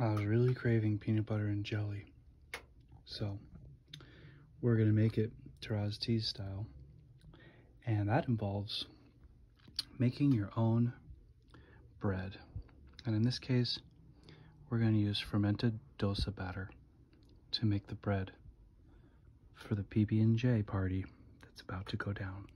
I was really craving peanut butter and jelly. So we're gonna make it Taraz Tea style. And that involves making your own bread. And in this case, we're gonna use fermented dosa batter to make the bread for the PB&J party that's about to go down.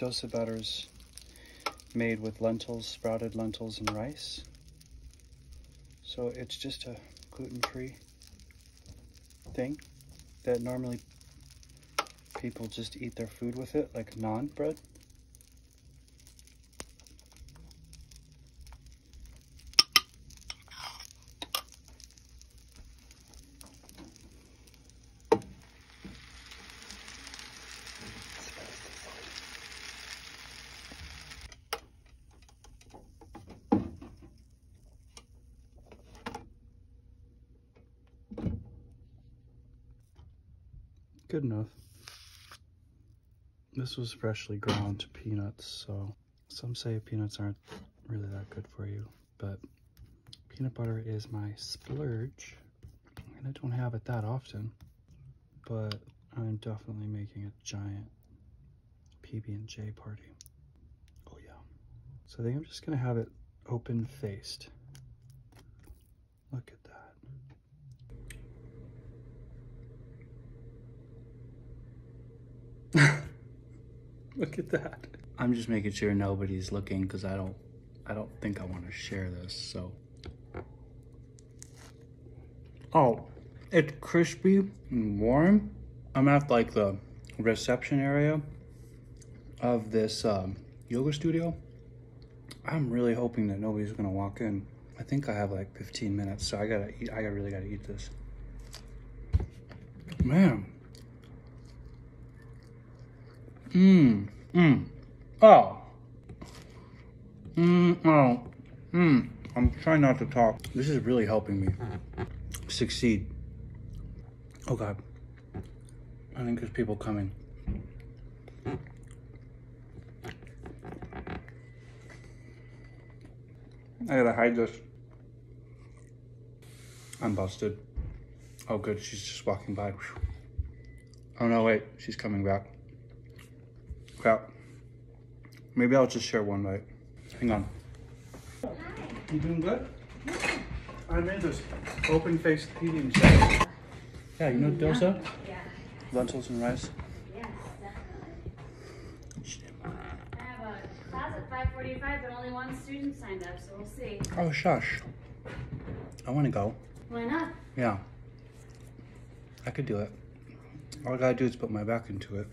Dosa batter's made with lentils, sprouted lentils and rice. So it's just a gluten-free thing that normally people just eat their food with it, like naan bread. Good enough. This was freshly ground peanuts, so some say peanuts aren't really that good for you, but peanut butter is my splurge, and I don't have it that often, but I'm definitely making a giant PB&J party. Oh yeah. So I think I'm just gonna have it open-faced. Look at that. Look at that. I'm just making sure nobody's looking because I don't I don't think I want to share this, so. Oh, it's crispy and warm. I'm at like the reception area of this um, yoga studio. I'm really hoping that nobody's gonna walk in. I think I have like 15 minutes, so I gotta eat, I really gotta eat this. Man. Mmm. Mmm. Oh. Mmm. Oh. Mmm. I'm trying not to talk. This is really helping me succeed. Oh God. I think there's people coming. I gotta hide this. I'm busted. Oh good, she's just walking by. Oh no, wait, she's coming back. Crap. Maybe I'll just share one bite. Hang on. Hi. You doing good? I made this open-faced eating salad. Yeah, you know dosa? Yeah. Lentils and rice. Yes, definitely. I have a class at 5:45, but only one student signed up, so we'll see. Oh, shush. I want to go. Why not? Yeah. I could do it. All I gotta do is put my back into it.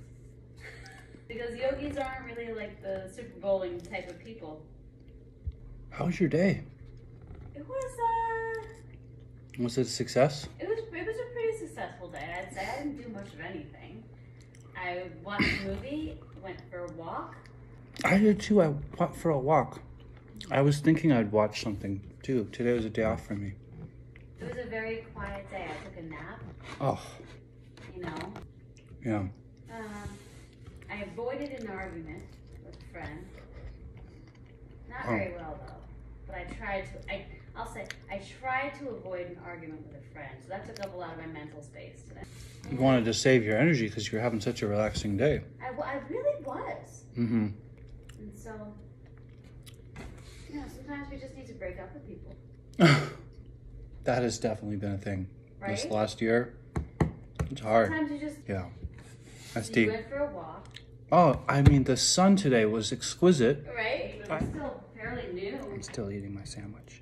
Because yogis aren't really like the super bowling type of people. How was your day? It was uh, Was it a success? it was it was a pretty successful day. I'd say I didn't do much of anything. I watched a movie, went for a walk. I did too. I went for a walk. I was thinking I'd watch something too. Today was a day off for me. It was a very quiet day. I took a nap. Oh, You know. yeah. I avoided an argument with a friend. Not Oh. very well though, but I tried to. I I'll say I tried to avoid an argument with a friend, so that took up a lot of my mental space today. You wanted to save your energy because you were having such a relaxing day. I, w- I really was, Mm-hmm. and so you know sometimes we just need to break up with people, that has definitely been a thing this last year. It's hard. Sometimes you just Yeah. That's you deep. went for a walk, Oh, I mean, the sun today was exquisite. right? But it's still fairly new. I'm still eating my sandwich.